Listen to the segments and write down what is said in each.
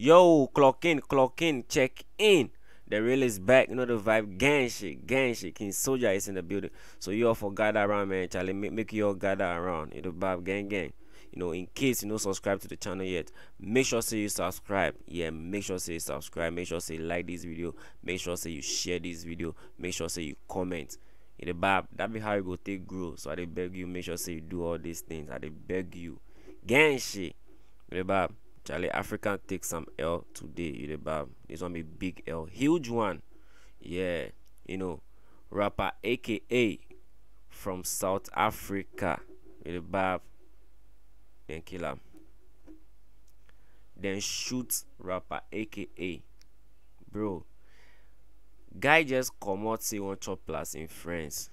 Yo, clock in, clock in, check in. The real is back, you know the vibe. Gang shit, gang shit. King Soldier is in the building. So you all for gather around, man. Charlie, make, make you all gather around. You know, vibe, gang, gang. You know, in case you know subscribe to the channel yet, make sure say you subscribe. Yeah, make sure say you subscribe. Make sure say you like this video. Make sure say you share this video. Make sure say you comment. In the bab, that be how you go take grow. So I beg you, make sure say you do all these things. I beg you. Gang shit. In the bab. Charlie African take some L today, you the bab. This one be big L, huge one. Yeah, you know, rapper AKA from South Africa, you the bab. Then kill him. Then shoot rapper AKA, bro. Guy just come out say one chop plus in France,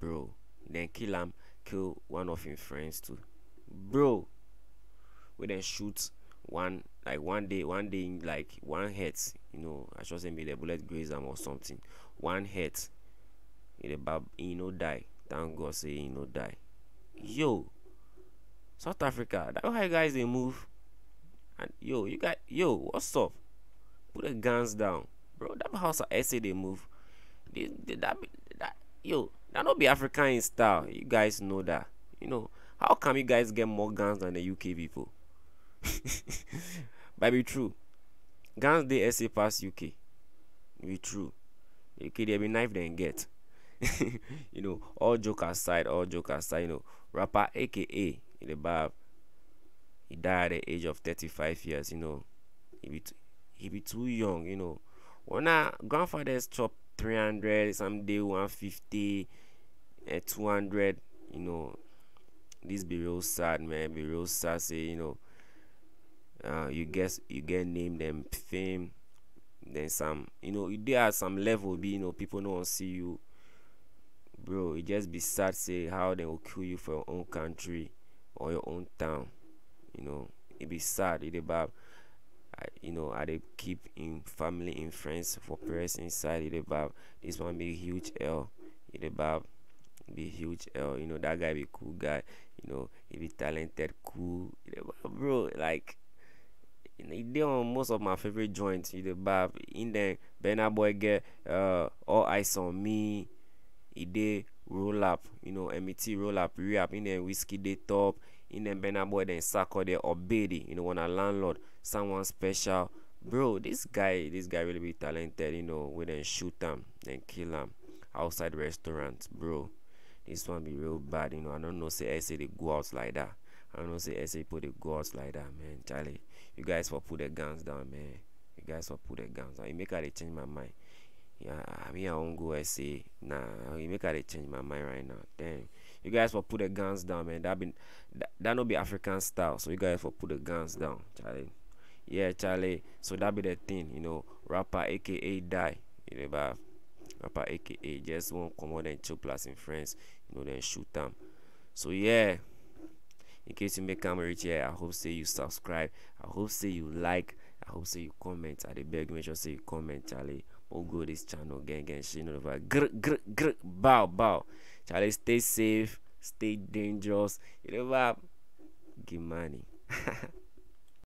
bro. Then kill him, kill one of his friends too, bro. We then shoot one like one day one day like one hit you know i should say maybe the bullet graze him or something. One hit in bab he no die. Thank god say he no die. Yo south africa that how you guys they move? And yo you got yo what's up? Put the guns down. Bro that house i say they move. They, they, that, that yo that not be african in style. You guys know that. You know how come you guys get more guns than the uk people but be true. Guns dey sa pass uk be true. Uk there be knife dem get. You know all joke aside all joke aside you know rapper aka in the bab he died at the age of 35 years you know. He be too, he be too young you know. When our grandfathers chop 300 some day 150 uh, 200 you know. This be real sad man. Be real sad say you know you guess you get name them fame then some you know there at some level be you know people don't see you. Bro it just be sad say how they will kill you for your own country or your own town you know. It be sad it about you know I they keep in family in friends for prayers inside it about this one be huge L it about be huge L you know that guy be cool guy you know he be talented cool bro like he did on most of my favorite joints. He did Bob in there. Burna Boy get uh all eyes on me. He did roll up, you know, MET roll up, re up in there whiskey day top. In there Burna Boy then Sako or Betty, you know, when a landlord, someone special. Bro, this guy, this guy really be talented, you know, we then shoot him, then kill him outside restaurants, bro. This one be real bad, you know. I don't know say I say they go out like that. I don't know say SA put the guards like that, man. Charlie, you guys for put the guns down, man. You guys for put the guns down. You make her change my mind. Yeah, I mean I won't go SA. Nah, you make her change my mind right now. Damn. You guys for put the guns down, man. That been that, that not be African style. So you guys for put the guns down, Charlie. Yeah, Charlie. So that be the thing, you know. Rapper aka die. You know, rapper aka just won't come out and choke plus in friends, you know, then shoot them. So yeah in case you make come reach here i hope say you subscribe i hope say you like i hope say you comment. I dey beg make sure say you comment charlie. Or go this channel gang gang shit know over grr grr grr bow bow. Charlie stay safe stay dangerous. You know what? Give money